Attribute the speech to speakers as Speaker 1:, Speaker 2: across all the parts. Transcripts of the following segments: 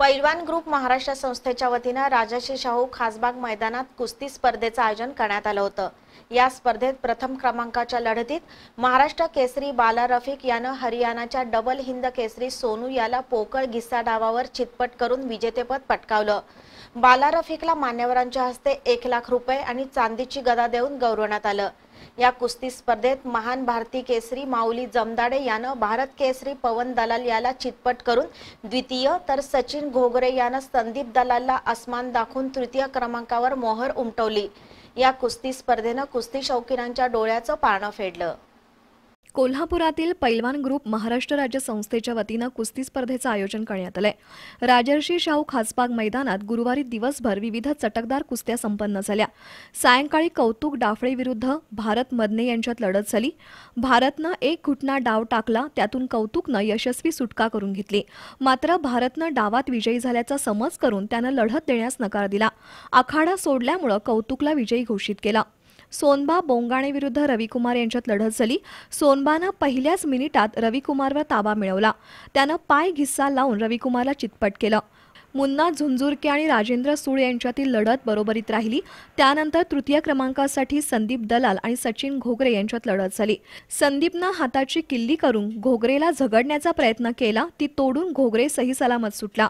Speaker 1: पैलवान ग्रुप महाराष्ट्र संस्थेच्या वतीनं राजाशी शाहू खासबाग मैदानात कुस्ती स्पर्धेचं आयोजन करण्यात आलं होतं. या स्पर्धेत प्रथम क्रमांकाच्या लढतीत महाराष्ट्र केसरी बाला रफिक यानं हरियाणाच्या डबल हिंद केसरी सोनू याला पोकळ गिस्सा डावावर चितपट करून विजेतेपद पटकावलं. बाला रफिकला मान्यवरांच्या हस्ते एक लाख रुपये आणि चांदीची गदा देऊन गौरवण्यात आलं. या कुस्ती स्पर्धेत महान भारती केसरी माऊली जमदाडे यानं भारत केसरी पवन दलाल याला चितपट करून द्वितीय तर सचिन घोगरे यानं संदीप दलालला आसमान दाखवून तृतीय क्रमांकावर मोहर उमटवली. या कुस्ती स्पर्धेनं कुस्ती शौकीनांच्या डोळ्याचं पारणं फेडलं.
Speaker 2: कोल्हापुरातील पैलवान ग्रुप महाराष्ट्र राज्य संस्थेच्या वतीनं कुस्ती स्पर्धेचं आयोजन करण्यात आलंय. राजर्षी शाहू खासबाग मैदानात गुरुवारी दिवसभर विविध चटकदार कुस्त्या संपन्न झाल्या. सायंकाळी कौतुक डाफळे विरुद्ध भारत मदने यांच्यात लढत झाली. भारतनं एक घुटना डाव टाकला त्यातून कौतुकनं यशस्वी सुटका करून घेतली. मात्र भारतनं डावात विजयी झाल्याचा समज करून त्यानं लढत देण्यास नकार दिला. आखाडा सोडल्यामुळं कौतुकला विजयी घोषित केला. सोनबा बोंगाणे विरुद्ध रविकुमार यांच्यात लढत झाली. सोनबानं पहिल्याच मिनिटात रविकुमारवर ताबा मिळवला. त्यानं पाय घिस्सा लावून रविकुमारला चितपट केलं. मुन्ना झुंझुरके आणि राजेंद्र सूळ यांच्यातील लढत बरोबरीत राहिली. त्यानंतर तृतीय क्रमांकासाठी संदीप दलाल आणि सचिन घोगरे यांच्यात लढत झाली. संदीपनं हाताची किल्ली करून घोगरेला झगडण्याचा प्रयत्न केला ती तोडून घोगरे सही सलामत सुटला.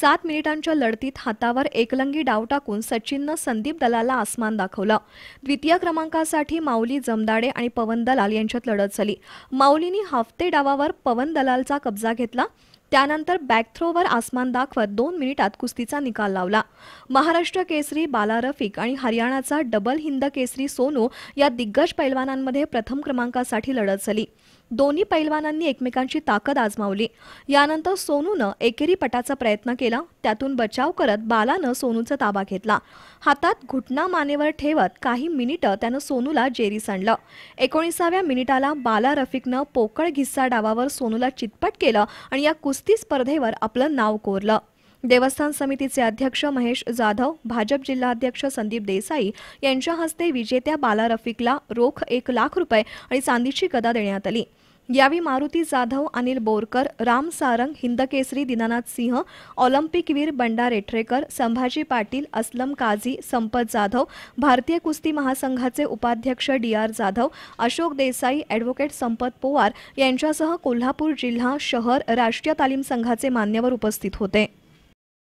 Speaker 2: सात मिनिटांच्या लढतीत हातावर एकलंगी डाव टाकून सचिननं संदीप दलालला आसमान दाखवला. द्वितीय क्रमांकासाठी माऊली जमदाडे आणि पवन दलाल यांच्यात लढत झाली. माऊलीनी हाफते डावावर पवन दलालचा कब्जा घेतला. त्यानंतर बॅकथ्रोवर आसमान दाखवत दोन मिनिटात कुस्तीचा निकाल लावला. महाराष्ट्र केसरी बाला रफिक आणि हरियाणाचा डबल हिंद केसरी सोनू या दिग्गज पैलवानांमध्ये प्रथम क्रमांकासाठी लढत झाली. दोन्ही पैलवानांनी एकमेकांची ताकद आजमावली. यानंतर सोनूनं एकेरी पटाचा प्रयत्न केला त्यातून बचाव करत बालानं सोनूचा ताबा घेतला. हातात घुटना मानेवर ठेवत काही मिनिटं त्यानं सोनूला जेरी सांडलं. एकोणीसाव्या मिनिटाला बाला रफिकनं पोकळ घिस्सा डावावर सोनूला चितपट केलं आणि या कुस्ती स्पर्धेवर आपलं नाव कोरलं. देवस्थान समितीचे अध्यक्ष महेश जाधव भाजप जिल्हाध्यक्ष संदीप देसाई यांच्या हस्ते विजेत्या बाला रफिकला रोख एक लाख रुपये आणि चांदीची गदा देण्यात आली. यावेळी मारुती जाधव अनिल बोरकर राम सारंग हिंदकेसरी दीनानाथ सिंह ऑलिम्पिकवीर बंडा रेठरेकर संभाजी पाटील असलम काझी संपत जाधव भारतीय कुस्ती महासंघाचे उपाध्यक्ष D R Jadhav Ashok Desai advocate Sampat Powar यांच्यासह कोल्हापूर जिल्हा शहर राष्ट्रीय तालीम संघाचे मान्यवर उपस्थित होते.